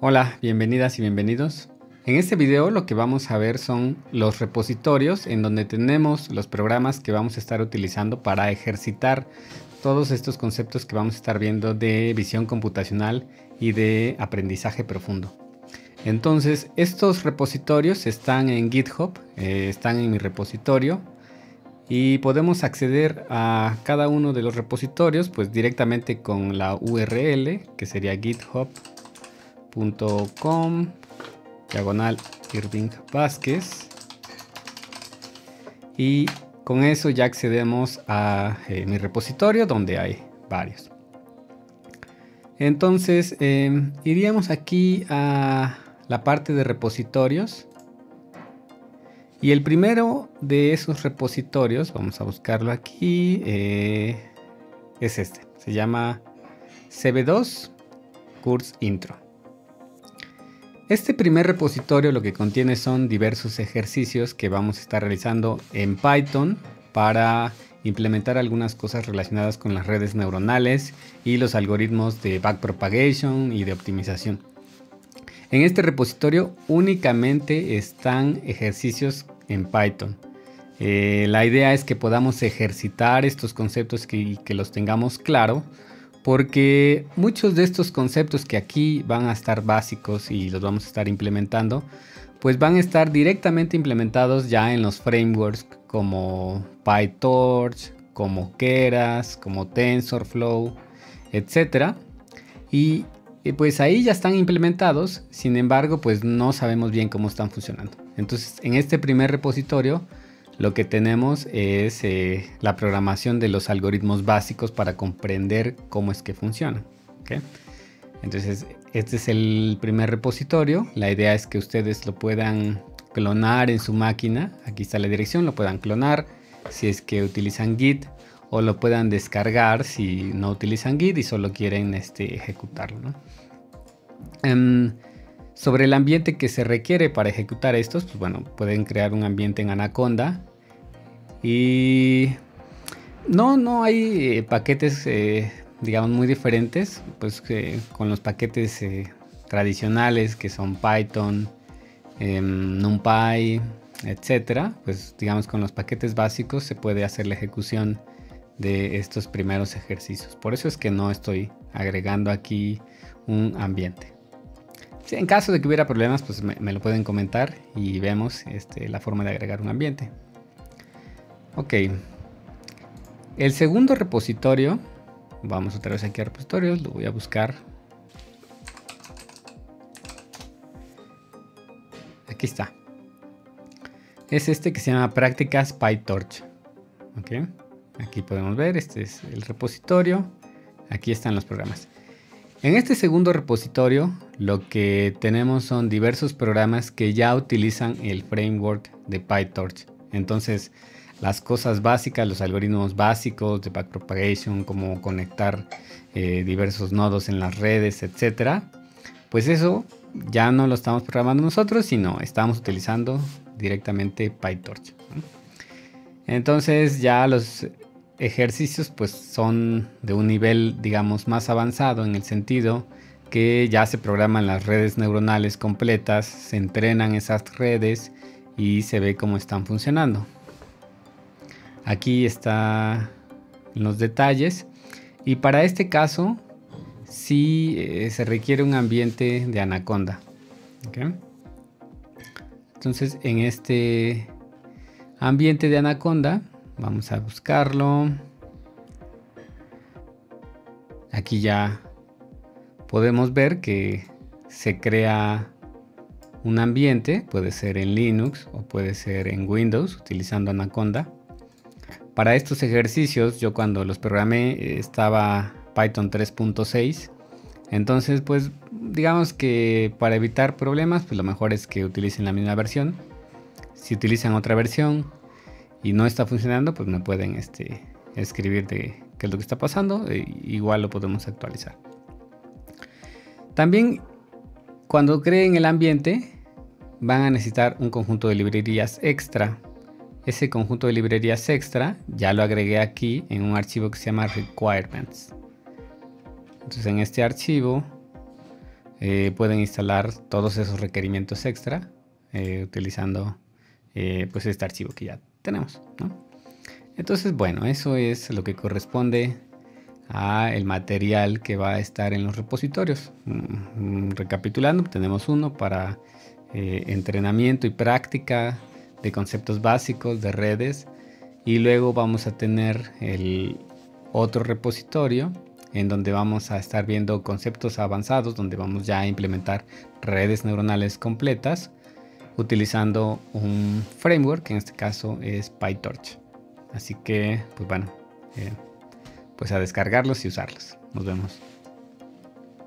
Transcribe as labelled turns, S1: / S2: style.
S1: Hola, bienvenidas y bienvenidos. En este video lo que vamos a ver son los repositorios en donde tenemos los programas que vamos a estar utilizando para ejercitar todos estos conceptos que vamos a estar viendo de visión computacional y de aprendizaje profundo. Entonces, estos repositorios están en GitHub, eh, están en mi repositorio y podemos acceder a cada uno de los repositorios pues directamente con la URL que sería github.com diagonal Irving Vázquez y con eso ya accedemos a eh, mi repositorio donde hay varios. Entonces em, iríamos aquí a la parte de repositorios. Y el primero de esos repositorios, vamos a buscarlo aquí, eh, es este. Se llama CB2 Course Intro. Este primer repositorio lo que contiene son diversos ejercicios que vamos a estar realizando en Python para implementar algunas cosas relacionadas con las redes neuronales y los algoritmos de backpropagation y de optimización. En este repositorio únicamente están ejercicios en Python. Eh, la idea es que podamos ejercitar estos conceptos y que, los tengamos claro, porque muchos de estos conceptos que aquí van a estar básicos y los vamos a estar implementando, pues van a estar directamente implementados ya en los frameworks como PyTorch, como Keras, como TensorFlow, etc. Y pues ahí ya están implementados, sin embargo, pues no sabemos bien cómo están funcionando. Entonces, en este primer repositorio, lo que tenemos es eh, la programación de los algoritmos básicos para comprender cómo es que funcionan. Entonces, este es el primer repositorio. La idea es que ustedes lo puedan clonar en su máquina. Aquí está la dirección, lo puedan clonar si es que utilizan Git o lo puedan descargar si no utilizan Git y solo quieren este, ejecutarlo. Em, sobre el ambiente que se requiere para ejecutar estos, pues bueno, pueden crear un ambiente en Anaconda y no, no hay eh, paquetes, eh, digamos, muy diferentes, pues con los paquetes eh, tradicionales que son Python, em, NumPy, etcétera, pues digamos con los paquetes básicos se puede hacer la ejecución de estos primeros ejercicios. Por eso es que no estoy agregando aquí un ambiente. en caso de que hubiera problemas, pues me, lo pueden comentar y vemos este, la forma de agregar un ambiente. Ok. El segundo repositorio, vamos otra vez aquí a repositorios, lo voy a buscar. Aquí está. Es este que se llama Prácticas PyTorch. Ok. Aquí podemos ver, este es el repositorio. Aquí están los programas. En este segundo repositorio lo que tenemos son diversos programas que ya utilizan el framework de PyTorch. Entonces las cosas básicas, los algoritmos básicos de backpropagation, como conectar eh, diversos nodos en las redes, etcétera, pues eso ya no lo estamos programando nosotros, sino estamos utilizando directamente PyTorch. Entonces ya los ejercicios pues son de un nivel digamos más avanzado en el sentido que ya se programan las redes neuronales completas, se entrenan esas redes y se ve cómo están funcionando. Aquí está los detalles y para este caso sí eh, se requiere un ambiente de anaconda. Entonces en este ambiente de anaconda Vamos a buscarlo. Aquí ya podemos ver que se crea un ambiente, puede ser en Linux o puede ser en Windows utilizando Anaconda. Para estos ejercicios yo cuando los programé estaba Python 3.6. Entonces pues digamos que para evitar problemas pues lo mejor es que utilicen la misma versión. Si utilizan otra versión y no está funcionando, pues me pueden este, escribir de qué es lo que está pasando. E igual lo podemos actualizar. También cuando creen el ambiente van a necesitar un conjunto de librerías extra. Ese conjunto de librerías extra ya lo agregué aquí en un archivo que se llama requirements. Entonces en este archivo eh, pueden instalar todos esos requerimientos extra eh, utilizando pues este archivo que ya tenemos. Entonces, bueno, eso es lo que corresponde a el material que va a estar en los repositorios. Mm, mm, recapitulando, tenemos uno para entrenamiento y práctica de conceptos básicos de redes y luego vamos a tener el otro repositorio en donde vamos a estar viendo conceptos avanzados, donde vamos ya a implementar redes neuronales completas utilizando un framework, que en este caso es PyTorch. Así que, pues bueno, eh, pues a descargarlos y usarlos. Nos vemos.